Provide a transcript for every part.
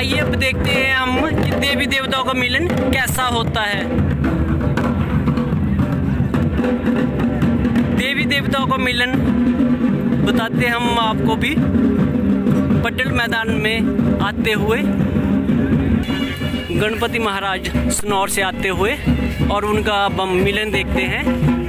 आइए अब देखते हैं हम कि देवी देवताओं का मिलन कैसा होता है। देवी देवताओं का मिलन बताते हम आपको भी। पटेल मैदान में आते हुए, गणपति महाराज स्नौर से आते हुए और उनका मिलन देखते हैं।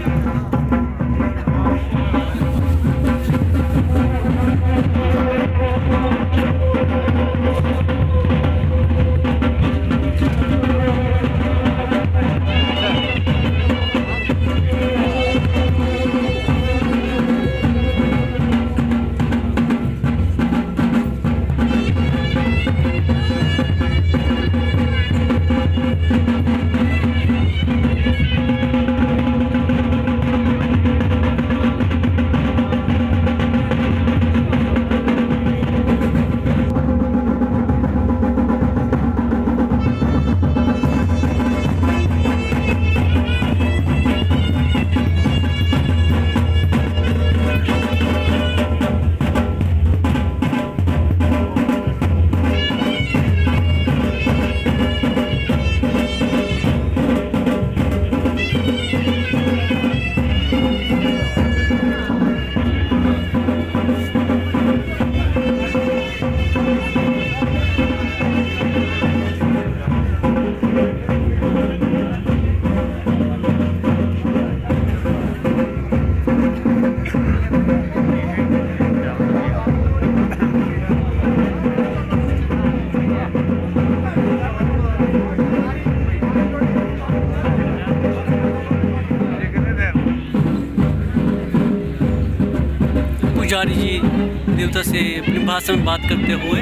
पुजारी जी देवता से अपनी भाषा में बात करते हुए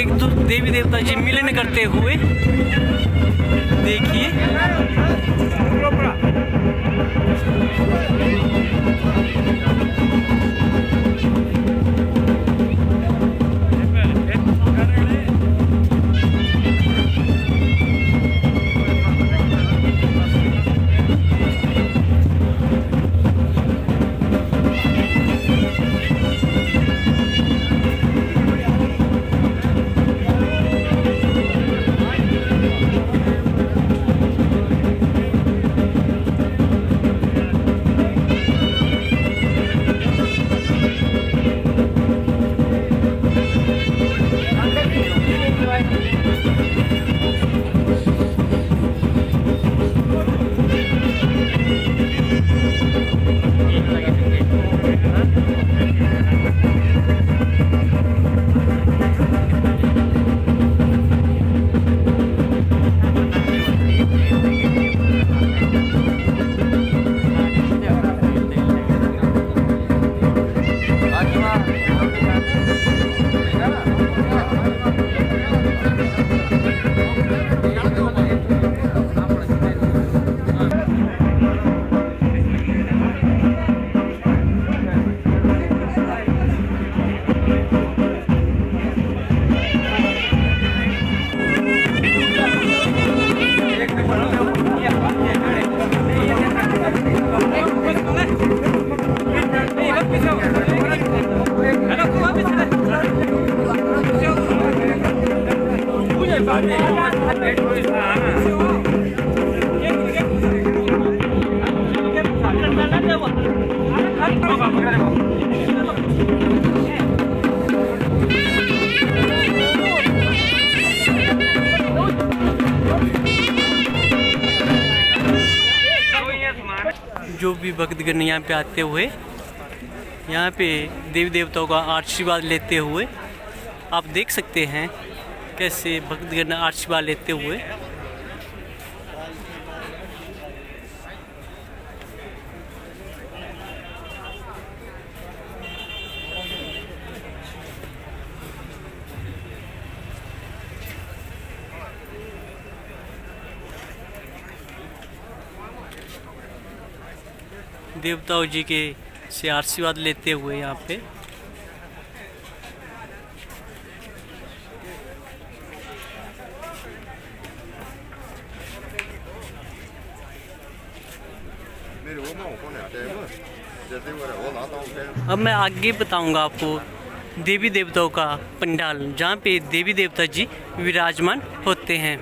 एक तो देवी देवता जी मिलन करते हुए देखिए। जो भी भक्तगण यहाँ पे आते हुए, यहाँ पे देवी देवताओं का आशीर्वाद लेते हुए आप देख सकते हैं कैसे भक्तगण आशीर्वाद लेते हुए? देवताओं जी के से आशीर्वाद लेते हुए यहाँ पे अब मैं आगे बताऊँगा आपको देवी देवताओं का पंडाल, जहाँ पे देवी देवता जी विराजमान होते हैं।